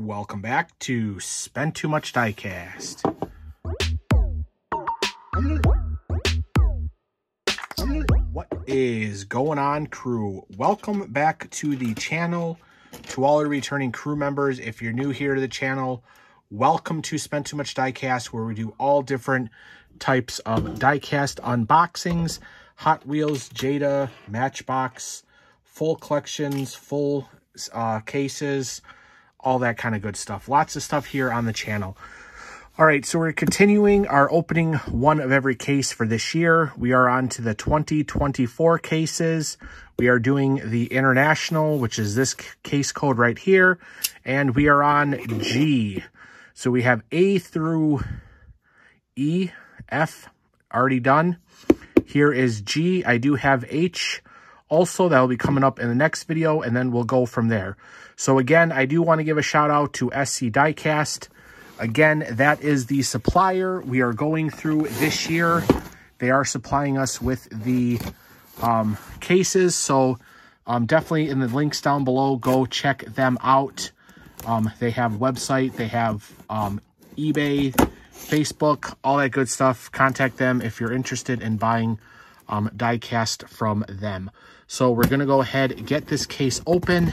Welcome back to Spent Too Much Diecast. What is going on, crew? Welcome back to the channel. To all the returning crew members, if you're new here to the channel, welcome to Spent Too Much Diecast, where we do all different types of diecast unboxings, Hot Wheels, Jada, Matchbox, full collections, full uh, cases, all that kind of good stuff. Lots of stuff here on the channel. All right, so we're continuing our opening one of every case for this year. We are on to the 2024 cases. We are doing the international, which is this case code right here. And we are on G. So we have A through E, F already done. Here is G. I do have H also. That will be coming up in the next video, and then we'll go from there. So again, I do want to give a shout out to SC Diecast. Again, that is the supplier we are going through this year. They are supplying us with the um, cases. So um, definitely in the links down below, go check them out. Um, they have website, they have um, eBay, Facebook, all that good stuff. Contact them if you're interested in buying um, diecast from them. So we're going to go ahead and get this case open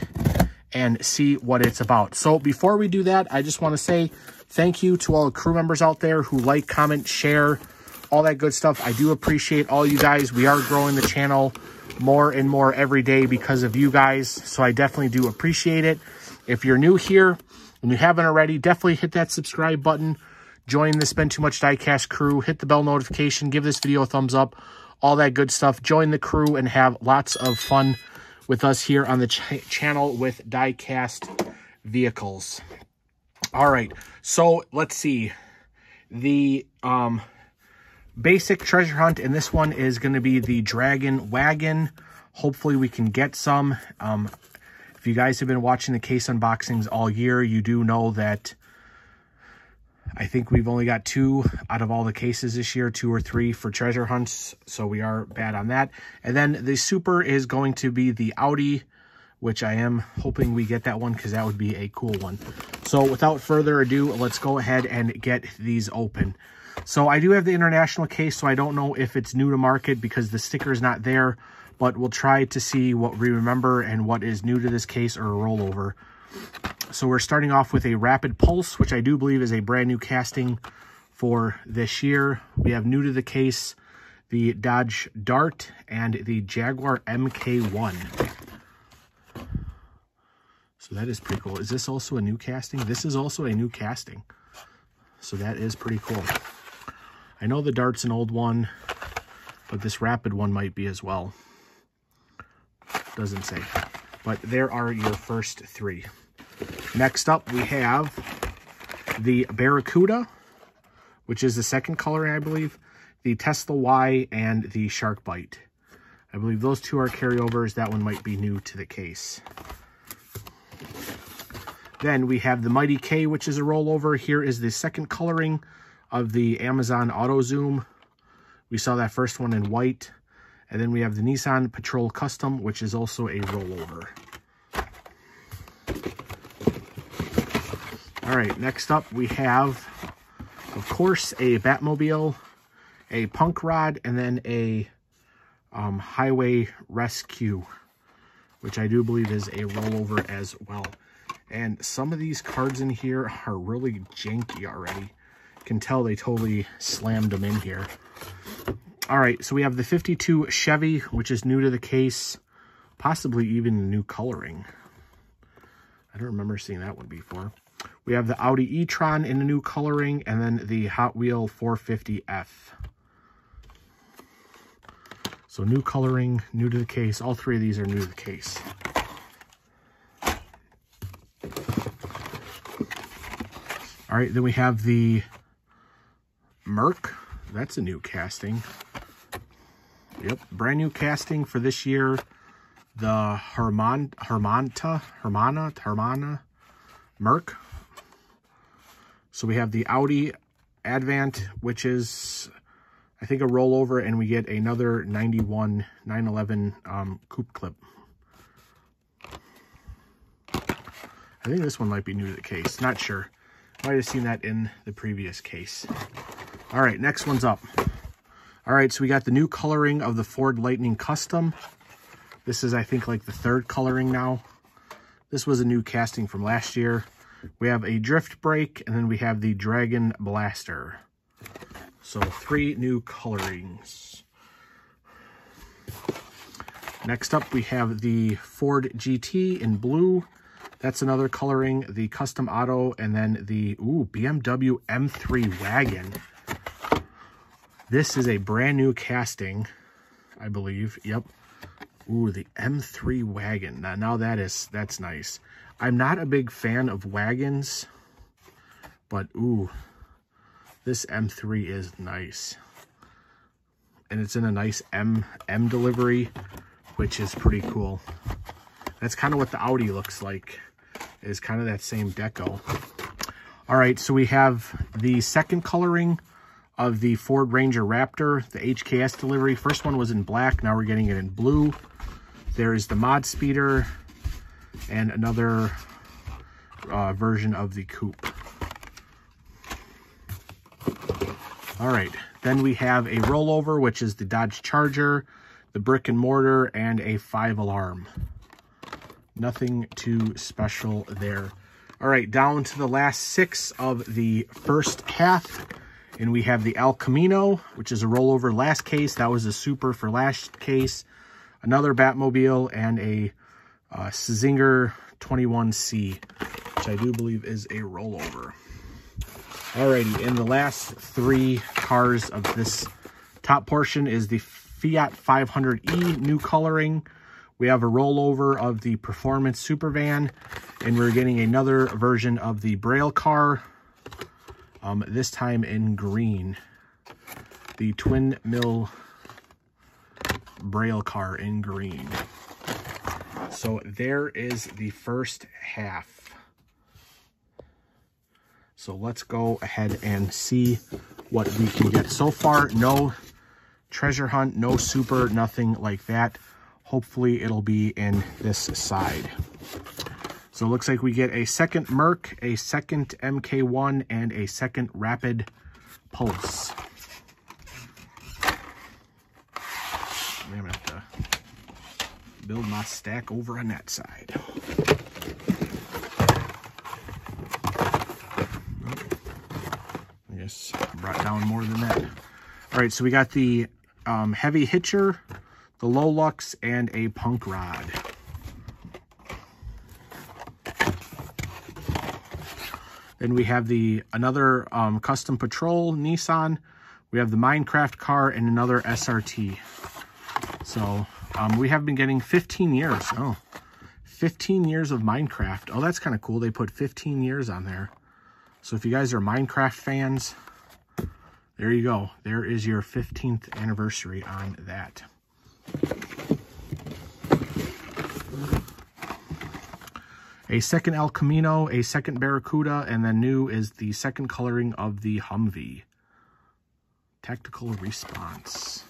and see what it's about. So before we do that, I just want to say thank you to all the crew members out there who like, comment, share, all that good stuff. I do appreciate all you guys. We are growing the channel more and more every day because of you guys. So I definitely do appreciate it. If you're new here and you haven't already, definitely hit that subscribe button. Join the Spent Too Much Diecast crew. Hit the bell notification. Give this video a thumbs up. All that good stuff. Join the crew and have lots of fun with us here on the ch channel with diecast vehicles. All right, so let's see. The um, basic treasure hunt, and this one is going to be the Dragon Wagon. Hopefully we can get some. Um, if you guys have been watching the case unboxings all year, you do know that I think we've only got two out of all the cases this year, two or three for treasure hunts. So we are bad on that. And then the super is going to be the Audi, which I am hoping we get that one because that would be a cool one. So without further ado, let's go ahead and get these open. So I do have the international case, so I don't know if it's new to market because the sticker is not there, but we'll try to see what we remember and what is new to this case or a rollover. So we're starting off with a Rapid Pulse, which I do believe is a brand new casting for this year. We have new to the case, the Dodge Dart and the Jaguar MK1. So that is pretty cool. Is this also a new casting? This is also a new casting. So that is pretty cool. I know the Dart's an old one, but this Rapid one might be as well. Doesn't say. But there are your first three. Next up, we have the Barracuda, which is the second color, I believe, the Tesla Y, and the Shark Bite. I believe those two are carryovers. That one might be new to the case. Then we have the Mighty K, which is a rollover. Here is the second coloring of the Amazon Auto Zoom. We saw that first one in white. And then we have the Nissan Patrol Custom, which is also a rollover. All right, next up we have, of course, a Batmobile, a Punk Rod, and then a um, Highway Rescue, which I do believe is a rollover as well. And some of these cards in here are really janky already. Can tell they totally slammed them in here. All right, so we have the 52 Chevy, which is new to the case, possibly even new coloring. I don't remember seeing that one before. We have the Audi e-tron in a new coloring, and then the Hot Wheel 450F. So new coloring, new to the case. All three of these are new to the case. All right, then we have the Merc. That's a new casting. Yep, brand new casting for this year. The Herman, Hermanta, Hermana, Hermana Merc. So we have the Audi Avant, which is, I think, a rollover, and we get another 91 911 um, coupe clip. I think this one might be new to the case. Not sure. Might have seen that in the previous case. All right, next one's up. All right, so we got the new coloring of the Ford Lightning Custom. This is, I think, like the third coloring now. This was a new casting from last year. We have a Drift Brake, and then we have the Dragon Blaster. So three new colorings. Next up, we have the Ford GT in blue. That's another coloring, the Custom Otto, and then the ooh, BMW M3 Wagon. This is a brand new casting, I believe. Yep. Ooh, the M3 wagon. Now, now that is, that's nice. I'm not a big fan of wagons, but ooh, this M3 is nice. And it's in a nice M, M delivery, which is pretty cool. That's kind of what the Audi looks like, is kind of that same deco. All right, so we have the second coloring of the Ford Ranger Raptor, the HKS delivery. First one was in black, now we're getting it in blue. There is the mod speeder and another uh, version of the coupe. All right, then we have a rollover, which is the Dodge Charger, the brick and mortar, and a five alarm. Nothing too special there. All right, down to the last six of the first half. And we have the El Camino, which is a rollover last case. That was a super for last case. Another Batmobile and a uh, Singer 21C, which I do believe is a rollover. Alrighty, in the last three cars of this top portion is the Fiat 500e new coloring. We have a rollover of the Performance Supervan, and we're getting another version of the Braille car um, this time in green. The twin mill braille car in green. So there is the first half. So let's go ahead and see what we can get. So far, no treasure hunt, no super, nothing like that. Hopefully it'll be in this side. So it looks like we get a second Merc, a second MK1, and a second Rapid Pulse. I'm gonna have to build my stack over on that side. I guess I brought down more than that. All right, so we got the um, Heavy Hitcher, the Lolux, and a Punk Rod. Then we have the another um, custom patrol Nissan. We have the Minecraft car and another SRT. So um, we have been getting 15 years. Oh, 15 years of Minecraft. Oh, that's kind of cool. They put 15 years on there. So if you guys are Minecraft fans, there you go. There is your 15th anniversary on that. A second El Camino, a second Barracuda, and then new is the second coloring of the Humvee. Tactical Response.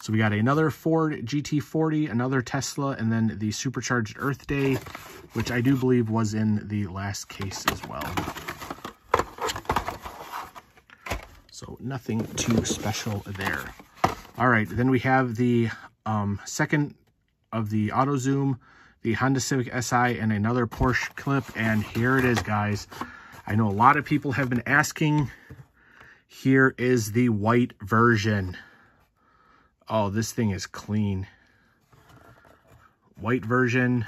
So we got another Ford GT40, another Tesla, and then the Supercharged Earth Day, which I do believe was in the last case as well. So nothing too special there. All right, then we have the um, second of the AutoZoom, the Honda Civic Si, and another Porsche clip. And here it is, guys. I know a lot of people have been asking. Here is the white version. Oh, this thing is clean. White version,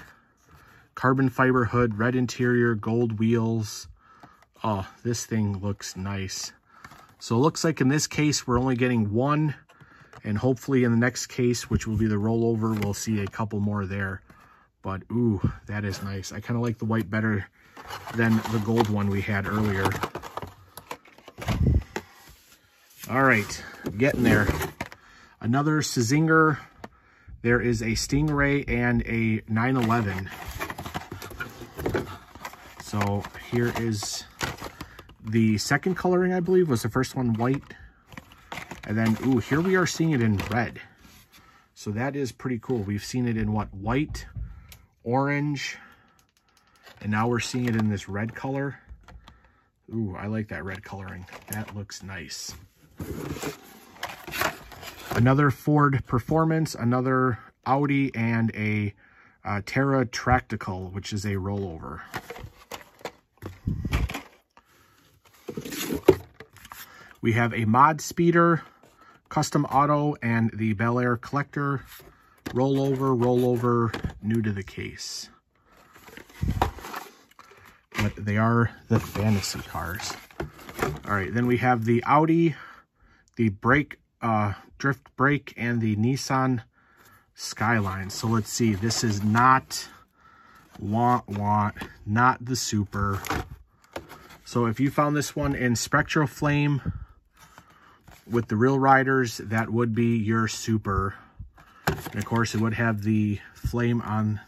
carbon fiber hood, red interior, gold wheels. Oh, this thing looks nice. So it looks like in this case, we're only getting one and hopefully in the next case, which will be the rollover, we'll see a couple more there. But, ooh, that is nice. I kind of like the white better than the gold one we had earlier. All right, getting there. Another Singer. There is a Stingray and a 911. So here is the second coloring, I believe, was the first one white. And then, ooh, here we are seeing it in red. So that is pretty cool. We've seen it in what, white, orange. And now we're seeing it in this red color. Ooh, I like that red coloring. That looks nice. Another Ford Performance, another Audi, and a uh, Terra Tractical, which is a rollover. We have a Mod Speeder, Custom Otto, and the Bel Air Collector. Rollover, rollover, new to the case. But they are the fantasy cars. All right, then we have the Audi, the brake, uh, drift brake, and the Nissan Skyline. So let's see, this is not, want, want, not the Super. So if you found this one in Spectraflame with the real riders, that would be your Super. And of course, it would have the flame on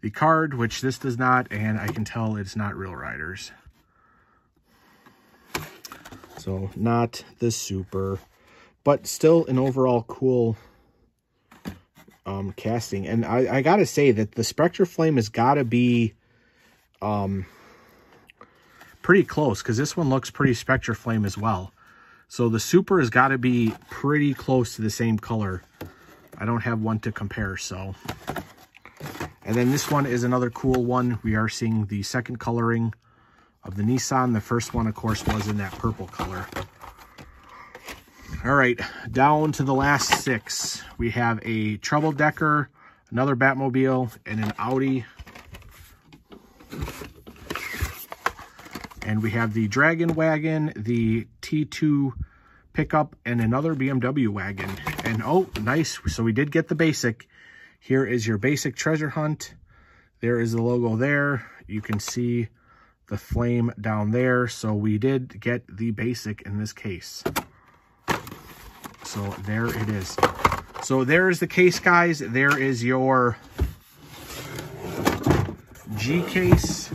the card, which this does not, and I can tell it's not real riders. So not the super, but still an overall cool um, casting. And I, I got to say that the Spectraflame has got to be um, pretty close because this one looks pretty Spectraflame as well. So the Super has got to be pretty close to the same color. I don't have one to compare, so... And then this one is another cool one. We are seeing the second coloring of the Nissan. The first one, of course, was in that purple color. All right, down to the last six. We have a Trouble Decker, another Batmobile, and an Audi. And we have the Dragon Wagon, the T2 pickup, and another BMW wagon. And oh, nice. So we did get the basic. Here is your basic treasure hunt. There is the logo there. You can see the flame down there. So we did get the basic in this case. So there it is. So there is the case, guys. There is your G-Case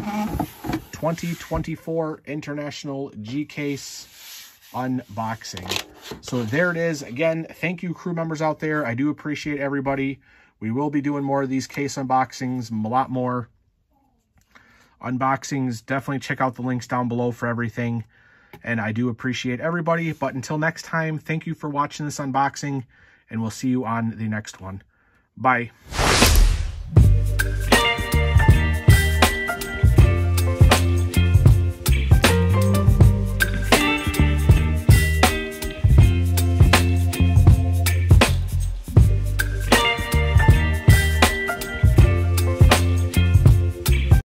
2024 International G-Case unboxing. So there it is. Again, thank you crew members out there. I do appreciate everybody. We will be doing more of these case unboxings, a lot more unboxings. Definitely check out the links down below for everything. And I do appreciate everybody. But until next time, thank you for watching this unboxing, and we'll see you on the next one. Bye.